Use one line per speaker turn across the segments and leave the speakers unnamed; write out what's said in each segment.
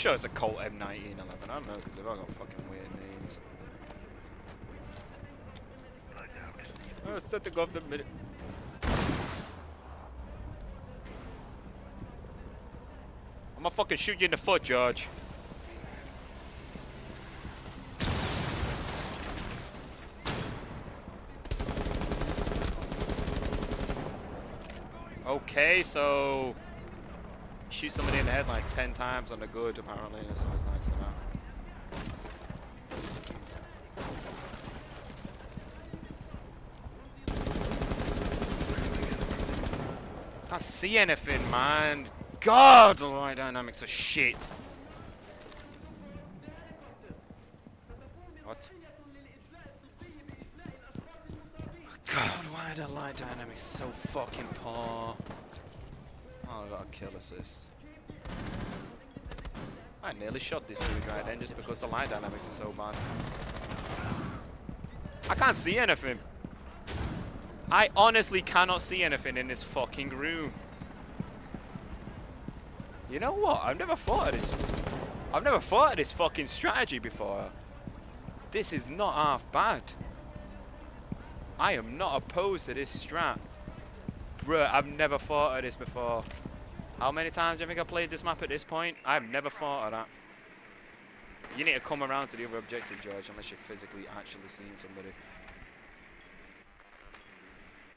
sure it's a Colt M1911. I don't know because they've all got fucking weird names. Oh, set the minute. I'm gonna fucking shoot you in the foot, George. Okay, so shoot somebody in the head like 10 times on the good apparently, it's always nice to know. Can't see anything, man. God, the light dynamics are shit. What? God, why are the light dynamics so fucking poor? Oh, I got a kill assist. I nearly shot this dude right then just because the light dynamics are so bad. I can't see anything. I honestly cannot see anything in this fucking room. You know what? I've never thought of this. I've never thought of this fucking strategy before. This is not half bad. I am not opposed to this strat. Bruh, I've never thought of this before. How many times do you think I played this map at this point? I've never thought of that. You need to come around to the other objective, George, unless you're physically actually seeing somebody.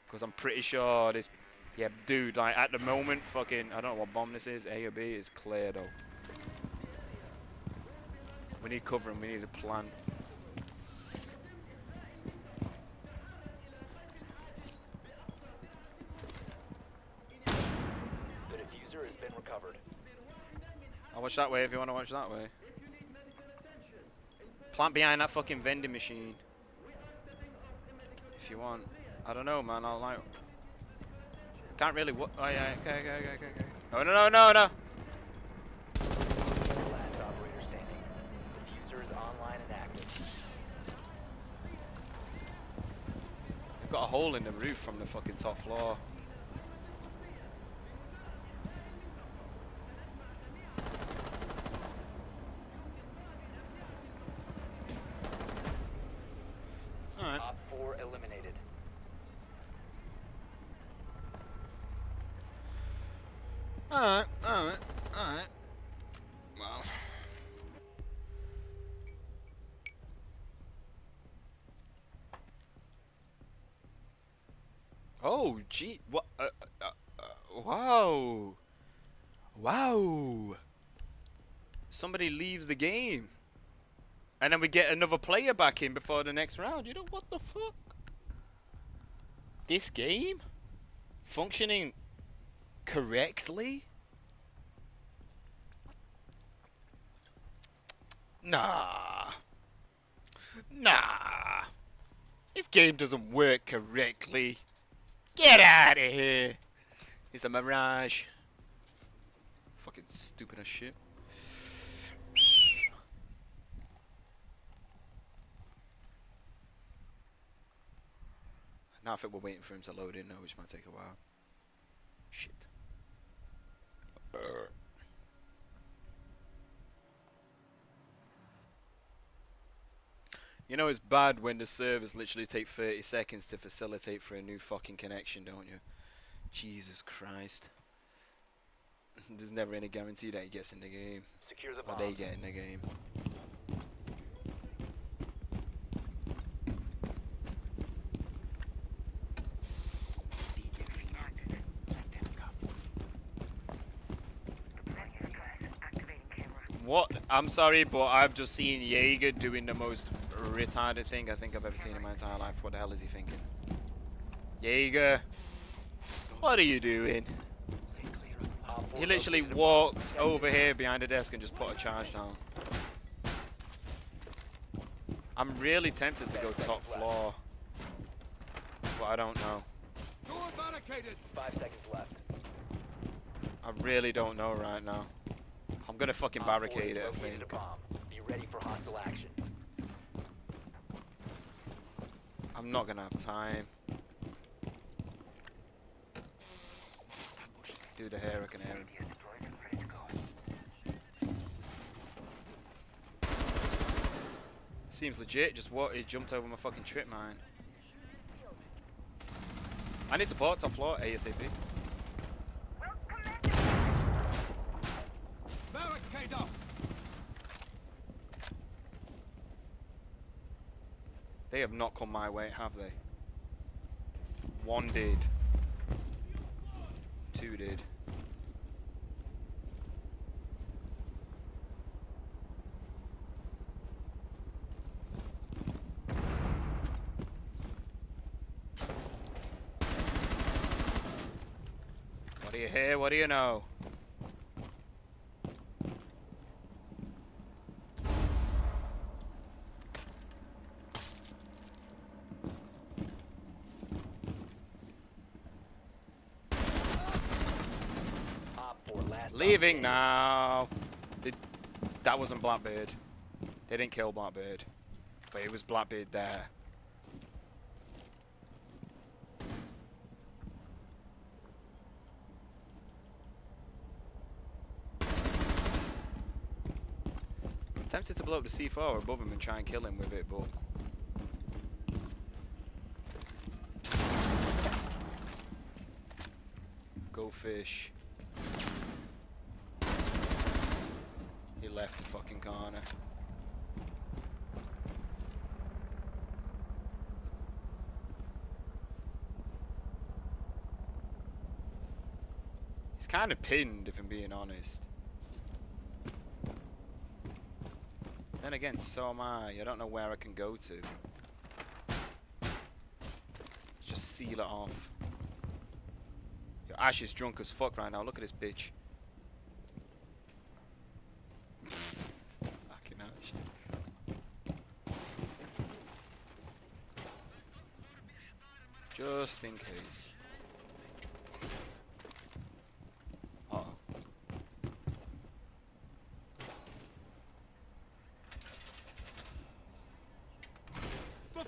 Because I'm pretty sure this... Yeah, dude, like, at the moment, fucking... I don't know what bomb this is. A or B is clear, though. We need covering. We need a plan.
The diffuser has been recovered.
I'll watch that way if you want to watch that way. Plant behind that fucking vending machine. If you want. I don't know, man. I'll like. I can't really. Wa oh yeah. Okay. Okay. Okay. Okay. okay. No no no no.
Active.
They've got a hole in the roof from the fucking top floor. Alright.
Op 4 eliminated.
Alright. Alright. Alright. Well. Oh, gee. What? Uh, uh, uh, wow. Wow. Somebody leaves the game. And then we get another player back in before the next round. You know what the fuck? This game? Functioning correctly? Nah. Nah. This game doesn't work correctly. Get out of here. It's a mirage. Fucking stupid as shit. Now I think we're waiting for him to load in now, which might take a while. Shit. You know it's bad when the servers literally take 30 seconds to facilitate for a new fucking connection, don't you? Jesus Christ. There's never any guarantee that he gets in the game.
Secure the
Or they get in the game. What? I'm sorry, but I've just seen Jaeger doing the most retarded thing I think I've ever seen in my entire life. What the hell is he thinking? Jaeger, what are you doing? He literally
located a bomb.
walked over here behind the desk and just put a charge down. I'm really tempted to go top floor, but I don't know.
Five seconds left.
I really don't know right now. I'm gonna fucking barricade it, I think.
Be ready for hostile action.
I'm not gonna have time. Do the hurricane Aaron. Seems legit, just what he jumped over my fucking trip mine. I need support top floor ASAP. They have not come my way, have they? One did. Two did. What do you hear? What do you know?
Op 4 last stop
Leaving now. That wasn't Blackbeard. They didn't kill Blackbeard. But it was Blackbeard there. I'm tempted to blow up the C4 above him and try and kill him with it, but... Go fish. He left fucking corner. He's kind of pinned, if I'm being honest. Then again, so am I. I don't know where I can go to. Just seal it off. Your Ash is drunk as fuck right now. Look at this bitch. Fucking Ash. Just in case. Oh.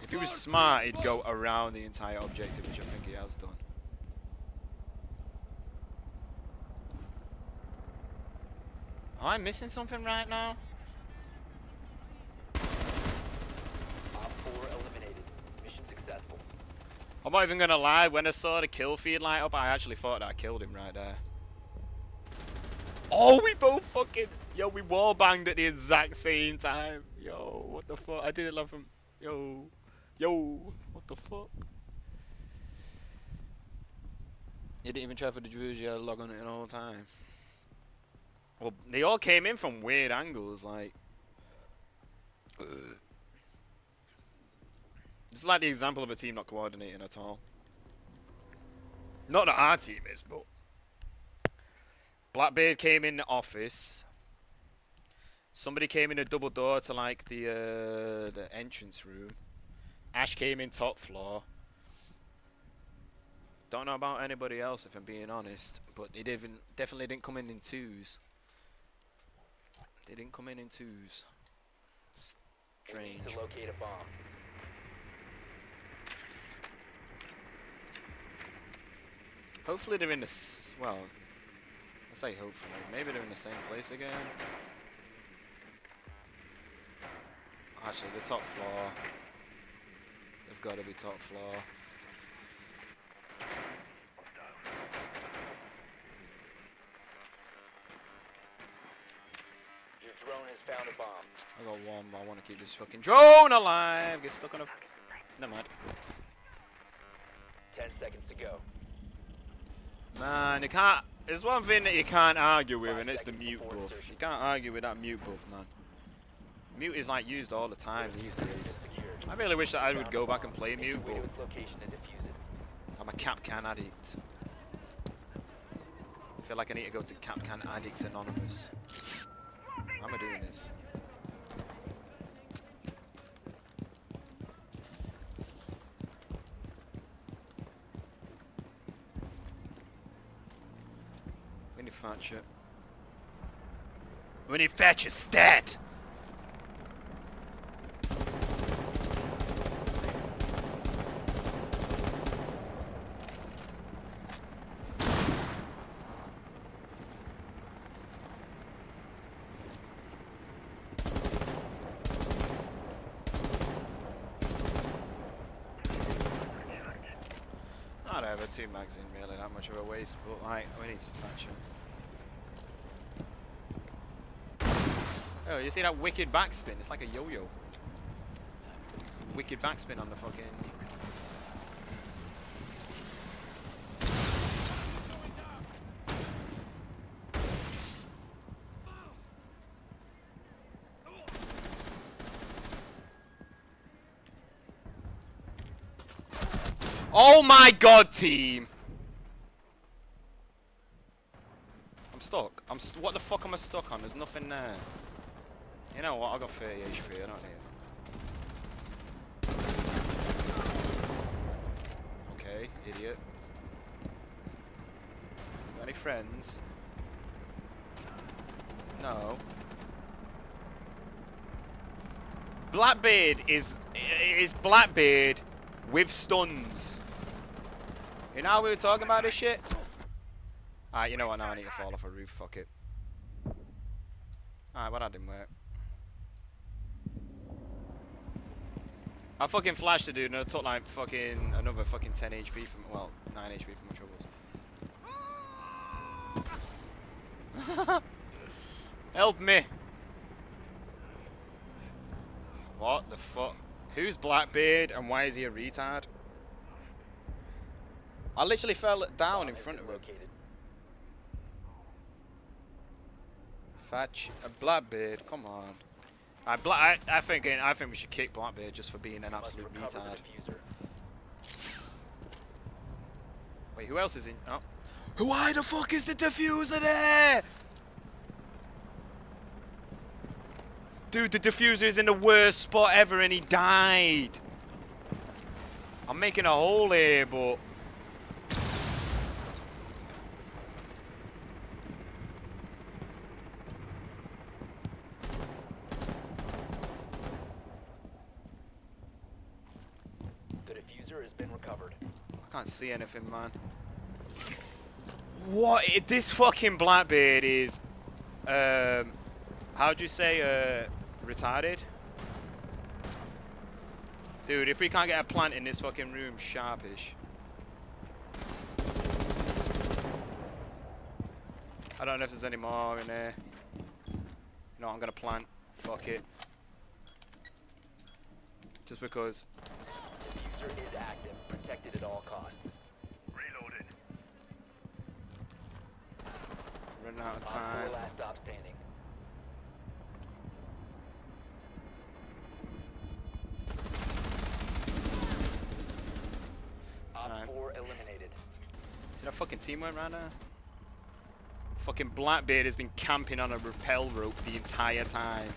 If he was smart, he'd go around the entire objective, which I think he has done. Am I missing something right now?
Op 4 eliminated. Mission successful.
I'm not even gonna lie, when I saw the kill feed light up, I actually thought that I killed him right there. Oh, we both fucking... Yo, we wall banged at the exact same time. Yo, what the fuck? I didn't love him. Yo. Yo. What the fuck? You didn't even try for the Druze, you had to log on it the whole time. Well, they all came in from weird angles, like... It's like the example of a team not coordinating at all. Not that our team is, but Blackbeard came in the office. Somebody came in a double door to like the uh, the entrance room. Ash came in top floor. Don't know about anybody else if I'm being honest, but they didn't definitely didn't come in in twos. They didn't come in in twos. Strange.
to locate a bomb.
Hopefully they're in the s- well. I say hopefully. Maybe they're in the same place again. Actually, the top floor. They've got to be top floor.
Your drone has found a bomb.
I got one, but I want to keep this fucking drone alive. Get stuck on a. Never mind.
Ten seconds to go.
Man, you can't. There's one thing that you can't argue with, and it's the mute buff. You can't argue with that mute buff, man. Mute is like used all the time these days. I really wish that I would go back and play mute, but. I'm a Kapkan addict. I feel like I need to go to Kapkan Addicts Anonymous. Am I doing this? that shit. When he fetches stat! Not over two mags in really that much of a waste, but like when he's it. Oh, you see that wicked backspin? It's like a yo-yo. Wicked backspin on the fucking... Oh my god, team! I'm stuck. I'm st what the fuck am I stuck on? There's nothing there. You know what? I got 30 HP. I don't need it. Okay, idiot. Got any friends? No. Blackbeard is is Blackbeard with stuns. You know how we were talking about this shit? Alright, you know what? Now I need to fall off a roof. Fuck it. Alright, well that didn't work. I fucking flashed the dude and I took like fucking another fucking 10 HP from, well, 9 HP from my troubles. Help me! What the fuck? Who's Blackbeard and why is he a retard? I literally fell down in front of him. Fetch a Blackbeard, come on. I, Bla I, I think I think we should kick Blackbeard just for being an absolute retard. Wait, who else is in? Oh, why the fuck is the diffuser there? Dude, the diffuser is in the worst spot ever and he died. I'm making a hole here, but...
The diffuser has been recovered.
I can't see anything, man. What? This fucking Blackbeard is... Um, how do you say, uh, retarded? Dude, if we can't get a plant in this fucking room, sharpish. I don't know if there's any more in there. You know, I'm gonna plant. Fuck it. Just because.
Diffuser is active, protected at all costs.
Reloading.
Running out of time.
last stop standing. Op
Alright.
4 eliminated.
See that fucking team went right now? Fucking Blackbeard has been camping on a rappel rope the entire time.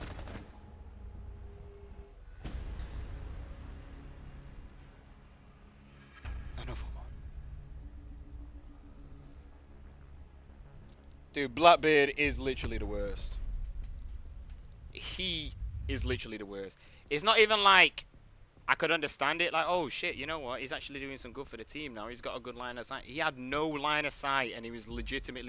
Dude, Blackbeard is literally the worst. He is literally the worst. It's not even like I could understand it. Like, oh shit, you know what? He's actually doing some good for the team now. He's got a good line of sight. He had no line of sight, and he was legitimately